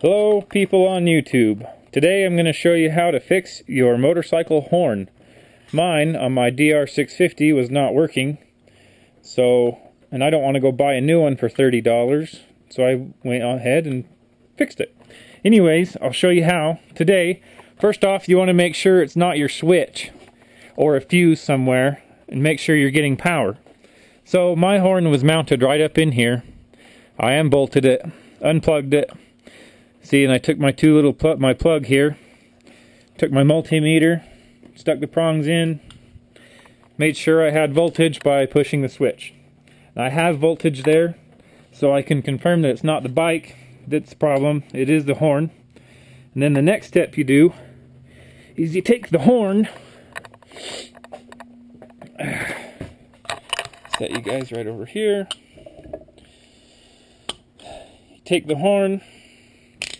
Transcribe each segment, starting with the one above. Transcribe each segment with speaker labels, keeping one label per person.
Speaker 1: Hello people on YouTube. Today I'm going to show you how to fix your motorcycle horn. Mine on my DR650 was not working. So, and I don't want to go buy a new one for $30. So I went ahead and fixed it. Anyways, I'll show you how. Today, first off you want to make sure it's not your switch or a fuse somewhere and make sure you're getting power. So my horn was mounted right up in here. I unbolted it, unplugged it, See, and I took my two little my plug here, took my multimeter, stuck the prongs in, made sure I had voltage by pushing the switch. I have voltage there, so I can confirm that it's not the bike that's the problem, it is the horn. And then the next step you do is you take the horn, set you guys right over here, take the horn,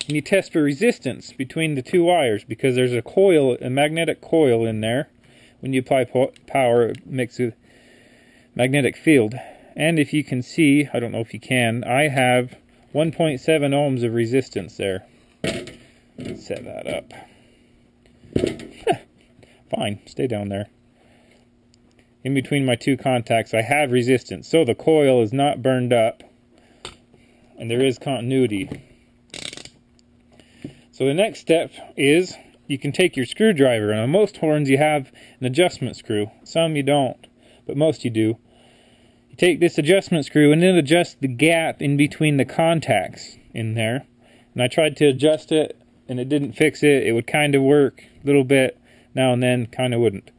Speaker 1: and you test for resistance between the two wires because there's a coil, a magnetic coil in there. When you apply power, it makes a magnetic field. And if you can see, I don't know if you can, I have 1.7 ohms of resistance there. Let's set that up. Fine, stay down there. In between my two contacts, I have resistance. So the coil is not burned up. And there is continuity. So the next step is you can take your screwdriver, and on most horns you have an adjustment screw. Some you don't, but most you do. You take this adjustment screw and then adjust the gap in between the contacts in there. And I tried to adjust it, and it didn't fix it. It would kind of work a little bit now and then, kind of wouldn't.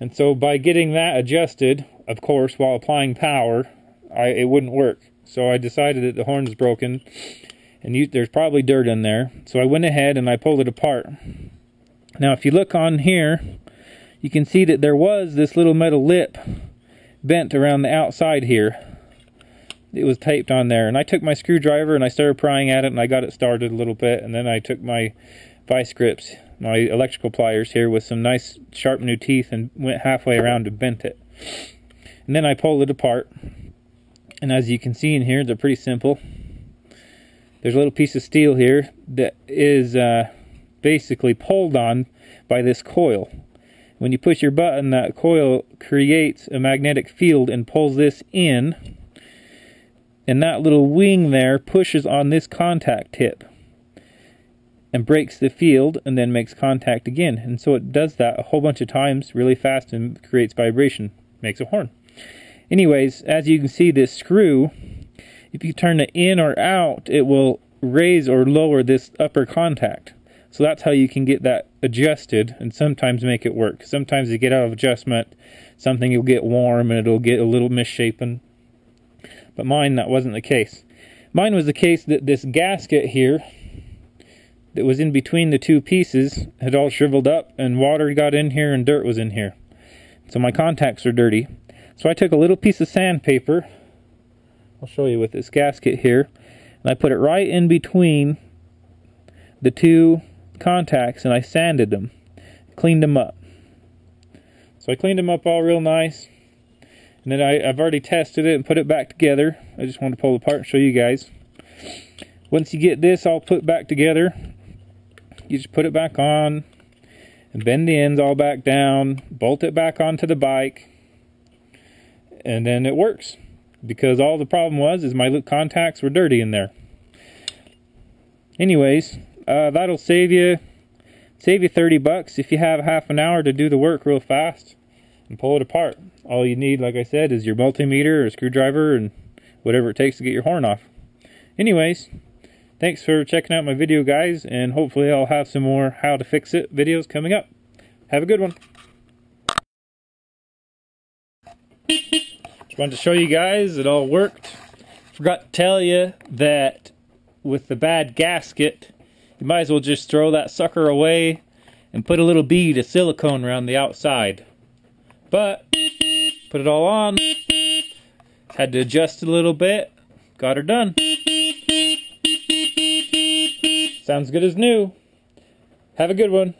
Speaker 1: And so by getting that adjusted, of course, while applying power, I, it wouldn't work. So I decided that the horn is broken and you, there's probably dirt in there. So I went ahead and I pulled it apart. Now if you look on here, you can see that there was this little metal lip bent around the outside here. It was taped on there. And I took my screwdriver and I started prying at it and I got it started a little bit. And then I took my vice grips, my electrical pliers here with some nice sharp new teeth and went halfway around to bent it. And then I pulled it apart. And as you can see in here, they're pretty simple there's a little piece of steel here that is uh, basically pulled on by this coil. When you push your button, that coil creates a magnetic field and pulls this in. And that little wing there pushes on this contact tip and breaks the field and then makes contact again. And so it does that a whole bunch of times really fast and creates vibration, makes a horn. Anyways, as you can see, this screw if you turn it in or out, it will raise or lower this upper contact. So that's how you can get that adjusted and sometimes make it work. Sometimes you get out of adjustment, something will get warm and it'll get a little misshapen. But mine, that wasn't the case. Mine was the case that this gasket here that was in between the two pieces had all shriveled up and water got in here and dirt was in here. So my contacts are dirty. So I took a little piece of sandpaper I'll show you with this gasket here. And I put it right in between the two contacts and I sanded them, cleaned them up. So I cleaned them up all real nice. And then I, I've already tested it and put it back together. I just want to pull it apart and show you guys. Once you get this all put back together, you just put it back on and bend the ends all back down, bolt it back onto the bike, and then it works because all the problem was is my contacts were dirty in there. Anyways, uh, that'll save you save you 30 bucks if you have half an hour to do the work real fast and pull it apart. All you need, like I said, is your multimeter or screwdriver and whatever it takes to get your horn off. Anyways, thanks for checking out my video, guys, and hopefully I'll have some more how to fix it videos coming up. Have a good one. Wanted to show you guys it all worked. Forgot to tell you that with the bad gasket, you might as well just throw that sucker away and put a little bead of silicone around the outside. But, put it all on, had to adjust a little bit, got her done. Sounds good as new. Have a good one.